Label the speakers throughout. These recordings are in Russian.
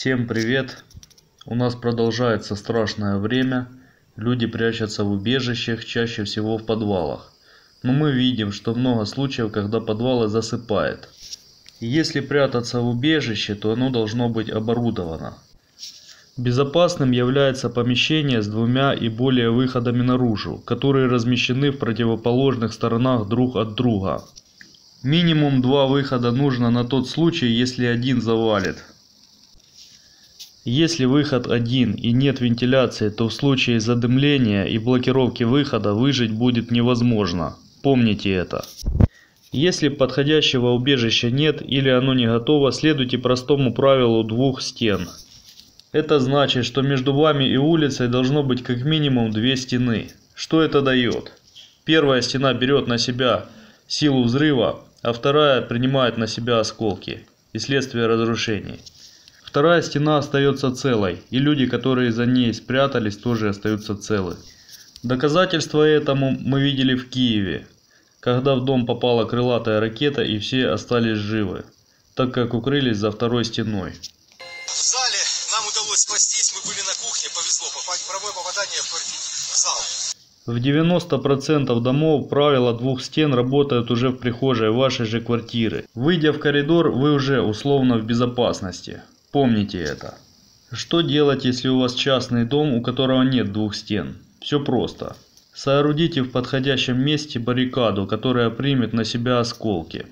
Speaker 1: Всем привет! У нас продолжается страшное время. Люди прячутся в убежищах, чаще всего в подвалах. Но мы видим, что много случаев, когда подвалы засыпает. И если прятаться в убежище, то оно должно быть оборудовано. Безопасным является помещение с двумя и более выходами наружу, которые размещены в противоположных сторонах друг от друга. Минимум два выхода нужно на тот случай, если один завалит. Если выход один и нет вентиляции, то в случае задымления и блокировки выхода выжить будет невозможно. Помните это. Если подходящего убежища нет или оно не готово, следуйте простому правилу двух стен. Это значит, что между вами и улицей должно быть как минимум две стены. Что это дает? Первая стена берет на себя силу взрыва, а вторая принимает на себя осколки и следствие разрушений. Вторая стена остается целой, и люди, которые за ней спрятались, тоже остаются целы. Доказательство этому мы видели в Киеве, когда в дом попала крылатая ракета и все остались живы, так как укрылись за второй стеной.
Speaker 2: В зале нам удалось спастись, мы были на кухне, повезло, попасть, прямое попадание в, зал.
Speaker 1: В 90% домов правило двух стен работают уже в прихожей вашей же квартиры. Выйдя в коридор, вы уже условно в безопасности. Помните это. Что делать, если у вас частный дом, у которого нет двух стен? Все просто. Соорудите в подходящем месте баррикаду, которая примет на себя осколки.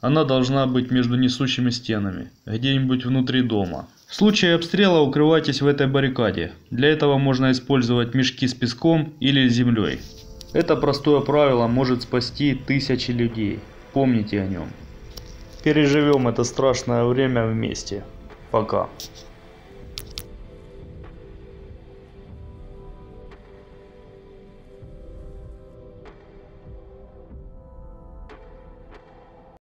Speaker 1: Она должна быть между несущими стенами, где-нибудь внутри дома. В случае обстрела укрывайтесь в этой баррикаде. Для этого можно использовать мешки с песком или землей. Это простое правило может спасти тысячи людей. Помните о нем. Переживем это страшное время вместе. Пока.